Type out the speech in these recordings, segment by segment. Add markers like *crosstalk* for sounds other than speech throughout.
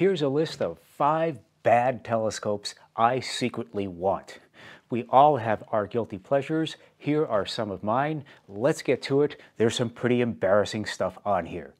Here's a list of five bad telescopes I secretly want. We all have our guilty pleasures. Here are some of mine. Let's get to it. There's some pretty embarrassing stuff on here.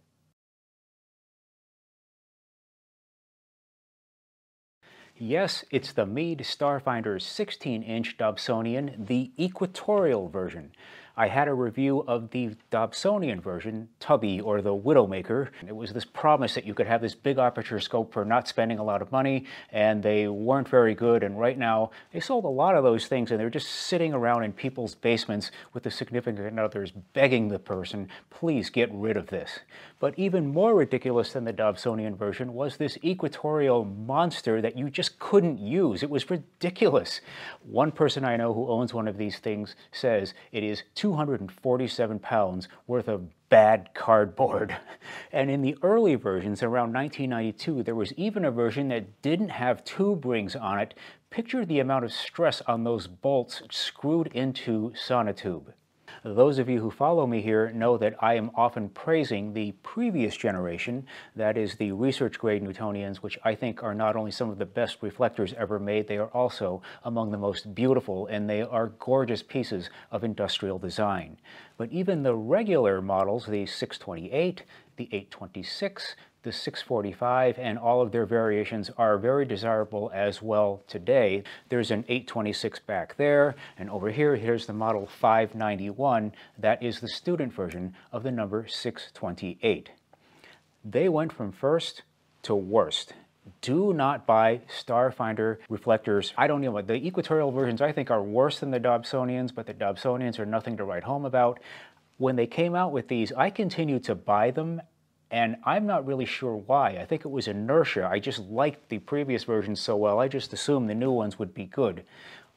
Yes, it's the Meade Starfinder 16-inch Dobsonian, the equatorial version. I had a review of the Dobsonian version, Tubby or the Widowmaker. It was this promise that you could have this big aperture scope for not spending a lot of money, and they weren't very good. And right now, they sold a lot of those things, and they're just sitting around in people's basements with the significant others begging the person, please get rid of this. But even more ridiculous than the Dobsonian version was this equatorial monster that you just couldn't use. It was ridiculous. One person I know who owns one of these things says it is 247 pounds worth of bad cardboard. *laughs* And in the early versions, around 1992, there was even a version that didn't have tube rings on it. Picture the amount of stress on those bolts screwed into sonotube. Those of you who follow me here know that I am often praising the previous generation, that is the research grade Newtonians, which I think are not only some of the best reflectors ever made, they are also among the most beautiful and they are gorgeous pieces of industrial design. But even the regular models, the 628, the 826, the 645 and all of their variations are very desirable as well today. There's an 826 back there, and over here, here's the model 591. That is the student version of the number 628. They went from first to worst. Do not buy Starfinder reflectors. I don't know, what the equatorial versions I think are worse than the Dobsonians, but the Dobsonians are nothing to write home about. When they came out with these, I continued to buy them and I'm not really sure why. I think it was inertia. I just liked the previous versions so well, I just assumed the new ones would be good.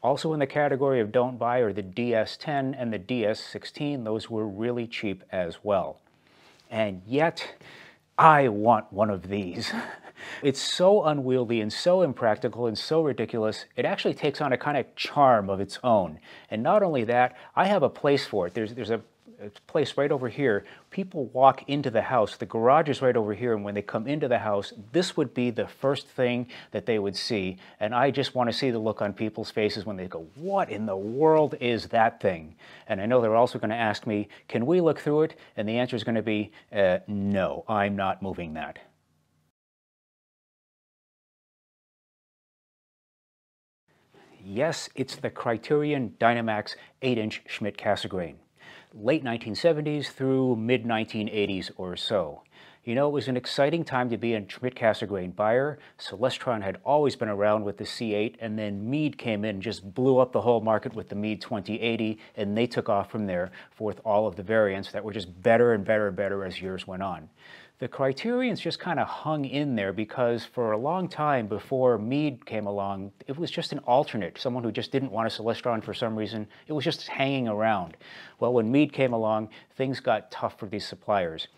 Also in the category of don't buy are the DS10 and the DS16. Those were really cheap as well. And yet, I want one of these. *laughs* it's so unwieldy and so impractical and so ridiculous, it actually takes on a kind of charm of its own. And not only that, I have a place for it. There's, there's a it's placed right over here. People walk into the house. The garage is right over here, and when they come into the house, this would be the first thing that they would see. And I just want to see the look on people's faces when they go, what in the world is that thing? And I know they're also going to ask me, can we look through it? And the answer is going to be, uh, no, I'm not moving that. Yes, it's the Criterion Dynamax 8-inch Schmidt-Cassegrain late 1970s through mid 1980s or so. You know, it was an exciting time to be a Schmidt-Cassegrain buyer. Celestron had always been around with the C8, and then Meade came in and just blew up the whole market with the Meade 2080, and they took off from there with all of the variants that were just better and better and better as years went on the criterions just kind of hung in there because for a long time before Meade came along, it was just an alternate, someone who just didn't want a Celestron for some reason. It was just hanging around. Well, when Meade came along, things got tough for these suppliers.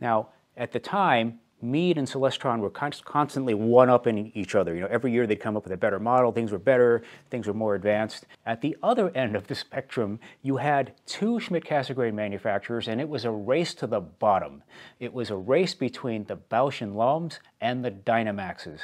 Now, at the time, Meade and Celestron were constantly one-upping each other. You know, every year they'd come up with a better model, things were better, things were more advanced. At the other end of the spectrum, you had two Schmidt-Cassegrain manufacturers, and it was a race to the bottom. It was a race between the Bausch and Lombs and the Dynamaxes.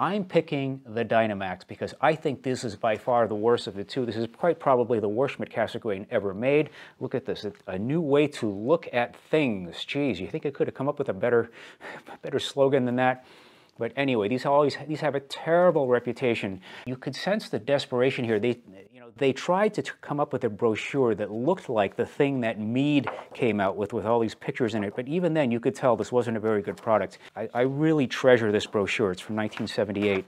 I'm picking the Dynamax because I think this is by far the worst of the two. This is quite probably the worst Schmidt-Cassegrain ever made. Look at this, a new way to look at things. Geez, you think I could have come up with a better, *laughs* better slogan than that? But anyway, these always these have a terrible reputation. You could sense the desperation here. They, you know, they tried to come up with a brochure that looked like the thing that Meade came out with, with all these pictures in it. But even then, you could tell this wasn't a very good product. I, I really treasure this brochure. It's from 1978.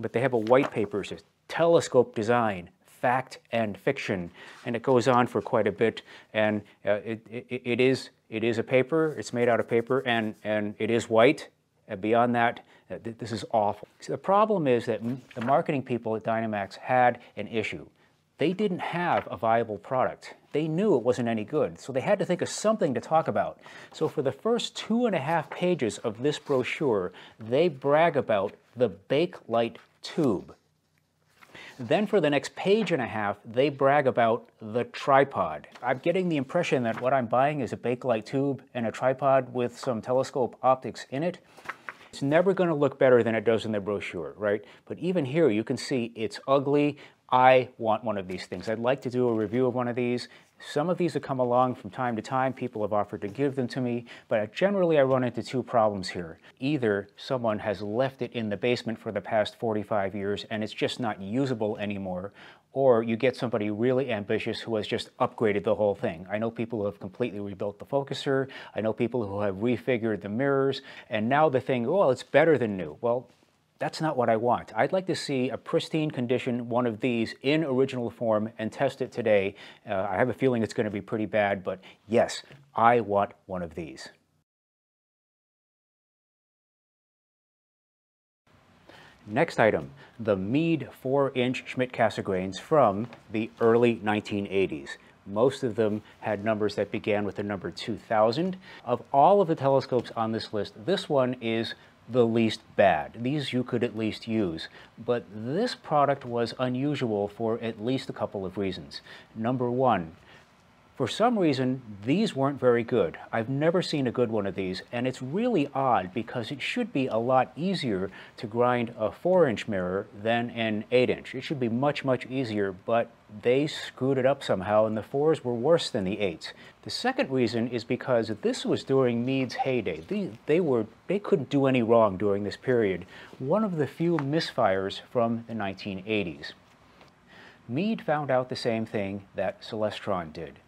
But they have a white paper. It says telescope design, fact and fiction, and it goes on for quite a bit. And uh, it, it, it is it is a paper. It's made out of paper, and and it is white. And beyond that, uh, this is awful. The problem is that the marketing people at Dynamax had an issue. They didn't have a viable product. They knew it wasn't any good, so they had to think of something to talk about. So for the first two and a half pages of this brochure, they brag about the Bakelite tube. Then for the next page and a half, they brag about the tripod. I'm getting the impression that what I'm buying is a Bakelite tube and a tripod with some telescope optics in it. It's never going to look better than it does in the brochure, right? But even here, you can see it's ugly. I want one of these things. I'd like to do a review of one of these. Some of these have come along from time to time. People have offered to give them to me, but generally I run into two problems here. Either someone has left it in the basement for the past 45 years and it's just not usable anymore, or you get somebody really ambitious who has just upgraded the whole thing. I know people who have completely rebuilt the focuser. I know people who have refigured the mirrors, and now the thing, well, it's better than new. Well, that's not what I want. I'd like to see a pristine condition, one of these, in original form and test it today. Uh, I have a feeling it's going to be pretty bad, but yes, I want one of these. Next item, the Meade 4-inch Schmidt Cassegrains from the early 1980s. Most of them had numbers that began with the number 2000. Of all of the telescopes on this list, this one is the least bad. These you could at least use. But this product was unusual for at least a couple of reasons. Number one, for some reason, these weren't very good. I've never seen a good one of these, and it's really odd because it should be a lot easier to grind a 4-inch mirror than an 8-inch. It should be much, much easier, but they screwed it up somehow, and the 4s were worse than the 8s. The second reason is because this was during Meade's heyday. They, they, were, they couldn't do any wrong during this period. One of the few misfires from the 1980s. Meade found out the same thing that Celestron did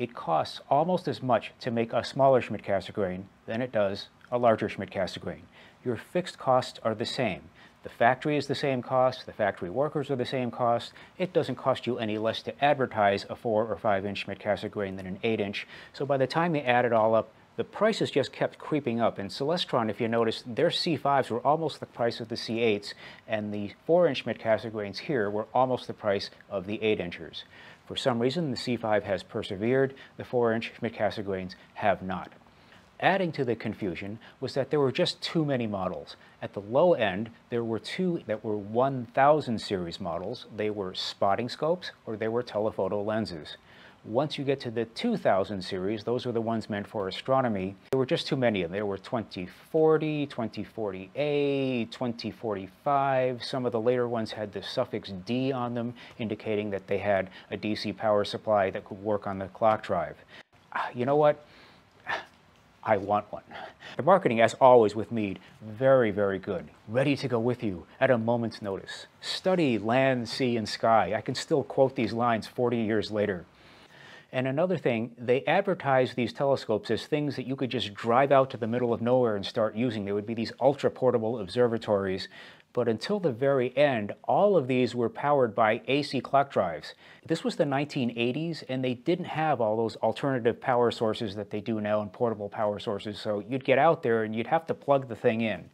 it costs almost as much to make a smaller Schmidt Cassegrain than it does a larger Schmidt Cassegrain. Your fixed costs are the same. The factory is the same cost, the factory workers are the same cost. It doesn't cost you any less to advertise a 4 or 5 inch Schmidt Cassegrain than an 8 inch. So by the time they add it all up, the prices just kept creeping up. And Celestron, if you notice, their C5s were almost the price of the C8s, and the 4 inch Schmidt Cassegrains here were almost the price of the 8 inchers. For some reason, the C5 has persevered, the 4-inch Schmidt Cassegrains have not. Adding to the confusion was that there were just too many models. At the low end, there were two that were 1000 series models. They were spotting scopes or they were telephoto lenses. Once you get to the 2000 series, those are the ones meant for astronomy, there were just too many of them. There were 2040, 2040A, 2045. Some of the later ones had the suffix D on them, indicating that they had a DC power supply that could work on the clock drive. Ah, you know what? I want one. The marketing, as always with Meade, very, very good. Ready to go with you at a moment's notice. Study land, sea, and sky. I can still quote these lines 40 years later. And another thing, they advertise these telescopes as things that you could just drive out to the middle of nowhere and start using. They would be these ultra portable observatories. But until the very end, all of these were powered by AC clock drives. This was the 1980s, and they didn't have all those alternative power sources that they do now and portable power sources. So you'd get out there and you'd have to plug the thing in.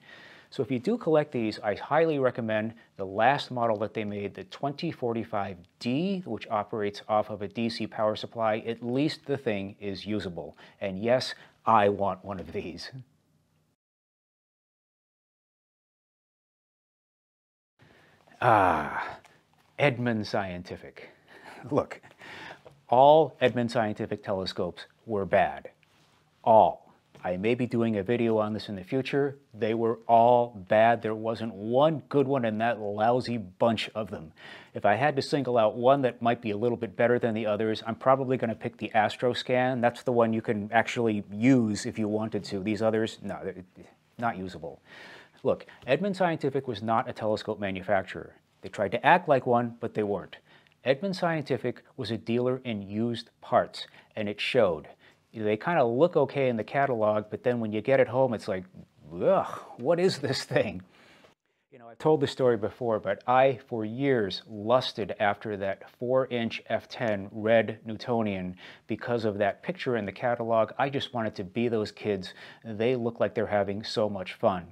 So if you do collect these, I highly recommend the last model that they made, the 2045D, which operates off of a DC power supply. At least the thing is usable. And yes, I want one of these. Ah, Edmund Scientific. Look, all Edmund Scientific telescopes were bad. All. I may be doing a video on this in the future. They were all bad. There wasn't one good one in that lousy bunch of them. If I had to single out one that might be a little bit better than the others, I'm probably going to pick the Astroscan. That's the one you can actually use if you wanted to. These others, no, not usable. Look, Edmund Scientific was not a telescope manufacturer. They tried to act like one, but they weren't. Edmund Scientific was a dealer in used parts, and it showed they kind of look okay in the catalog, but then when you get it home, it's like, ugh, what is this thing? You know, I've told the story before, but I, for years, lusted after that 4-inch f10 red Newtonian because of that picture in the catalog. I just wanted to be those kids. They look like they're having so much fun.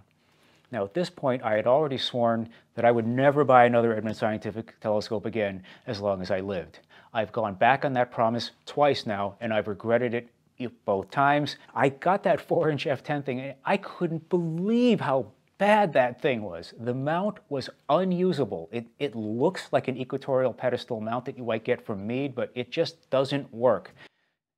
Now, at this point, I had already sworn that I would never buy another Edmund Scientific telescope again as long as I lived. I've gone back on that promise twice now, and I've regretted it both times. I got that 4 inch f10 thing, and I couldn't believe how bad that thing was. The mount was unusable. It, it looks like an equatorial pedestal mount that you might get from Meade, but it just doesn't work.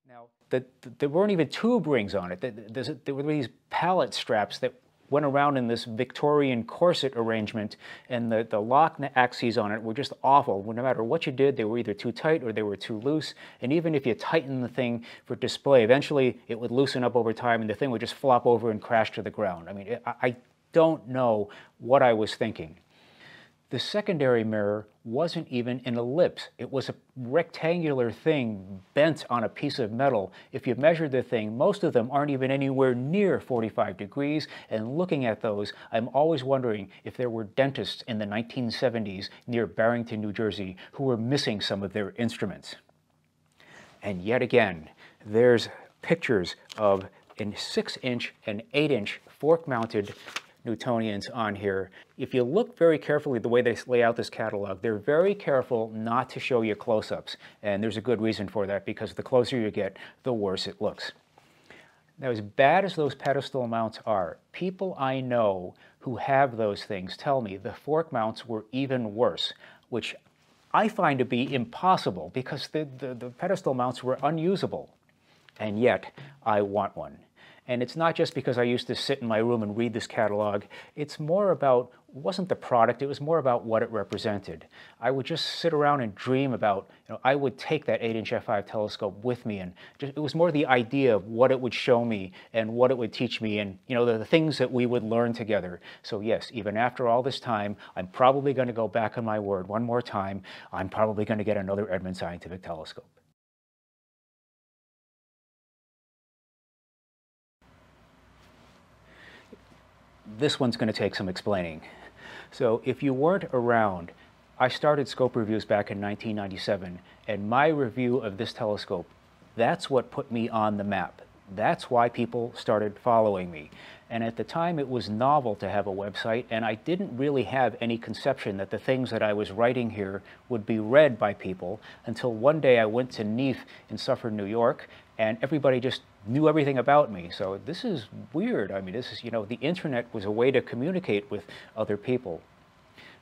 Now, the, the, there weren't even tube rings on it. there were these pallet straps that went around in this Victorian corset arrangement, and the, the lock axes on it were just awful. No matter what you did, they were either too tight or they were too loose. And even if you tightened the thing for display, eventually it would loosen up over time and the thing would just flop over and crash to the ground. I mean, I, I don't know what I was thinking. The secondary mirror wasn't even an ellipse. It was a rectangular thing bent on a piece of metal. If you measure the thing, most of them aren't even anywhere near 45 degrees. And looking at those, I'm always wondering if there were dentists in the 1970s near Barrington, New Jersey, who were missing some of their instruments. And yet again, there's pictures of a 6 inch and 8 inch fork mounted Newtonians on here. If you look very carefully the way they lay out this catalog, they're very careful not to show you close-ups. And there's a good reason for that because the closer you get, the worse it looks. Now, as bad as those pedestal mounts are, people I know who have those things tell me the fork mounts were even worse, which I find to be impossible because the, the, the pedestal mounts were unusable. And yet, I want one. And it's not just because I used to sit in my room and read this catalog. It's more about, wasn't the product, it was more about what it represented. I would just sit around and dream about, you know, I would take that 8-inch f5 telescope with me and just, it was more the idea of what it would show me and what it would teach me and, you know, the, the things that we would learn together. So yes, even after all this time, I'm probably going to go back on my word one more time. I'm probably going to get another Edmund Scientific Telescope. This one's going to take some explaining. So if you weren't around, I started scope reviews back in 1997, and my review of this telescope, that's what put me on the map. That's why people started following me. And at the time, it was novel to have a website, and I didn't really have any conception that the things that I was writing here would be read by people until one day I went to NEAF in Suffern, New York, and everybody just knew everything about me. So this is weird. I mean, this is, you know, the internet was a way to communicate with other people.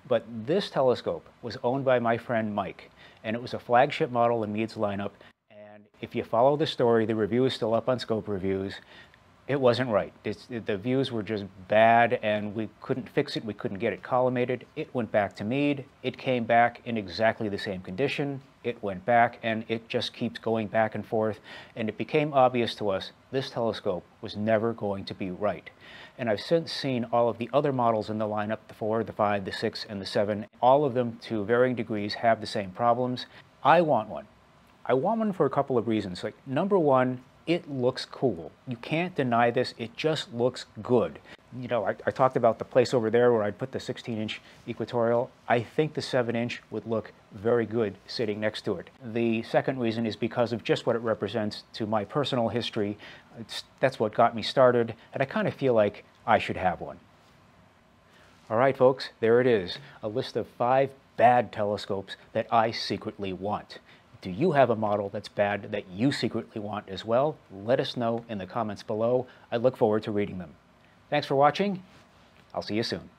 But this telescope was owned by my friend Mike, and it was a flagship model in Meade's lineup. And if you follow the story, the review is still up on Scope Reviews it wasn't right. The views were just bad and we couldn't fix it. We couldn't get it collimated. It went back to Meade. It came back in exactly the same condition. It went back and it just keeps going back and forth. And it became obvious to us this telescope was never going to be right. And I've since seen all of the other models in the lineup, the 4, the 5, the 6, and the 7. All of them, to varying degrees, have the same problems. I want one. I want one for a couple of reasons. Like, number one, it looks cool. You can't deny this. It just looks good. You know, I, I talked about the place over there where I'd put the 16-inch equatorial. I think the 7-inch would look very good sitting next to it. The second reason is because of just what it represents to my personal history. It's, that's what got me started, and I kind of feel like I should have one. All right, folks, there it is, a list of five bad telescopes that I secretly want. Do you have a model that's bad that you secretly want as well? Let us know in the comments below. I look forward to reading them. Thanks for watching. I'll see you soon.